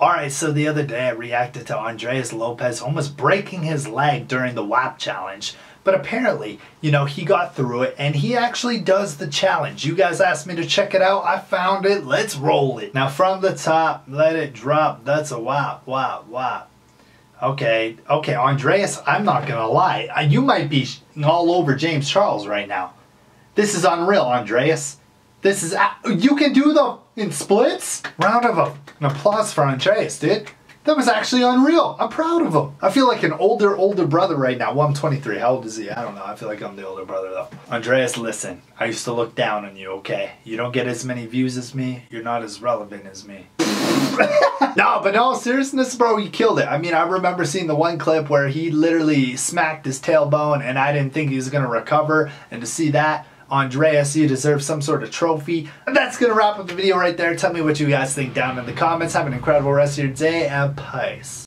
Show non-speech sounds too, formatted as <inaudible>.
Alright, so the other day I reacted to Ondreaz Lopez almost breaking his leg during the WAP challenge. But apparently, you know, he got through it and he actually does the challenge. You guys asked me to check it out. I found it. Let's roll it. Now from the top, let it drop. That's a WAP, WAP, WAP. Okay, okay, Ondreaz, I'm not gonna lie. You might be all over James Charles right now. This is unreal, Ondreaz. This is, you can do the in splits? Round of an applause for Ondreaz, dude. That was actually unreal. I'm proud of him. I feel like an older, older brother right now. Well, I'm 23. How old is he? I don't know. I feel like I'm the older brother though. Ondreaz, listen. I used to look down on you, okay? You don't get as many views as me. You're not as relevant as me. <laughs> no, but no seriousness, bro, he killed it. I mean, I remember seeing the one clip where he literally smacked his tailbone and I didn't think he was going to recover. And to see that, Ondreaz, you deserve some sort of trophy. And that's going to wrap up the video right there. Tell me what you guys think down in the comments. Have an incredible rest of your day and peace.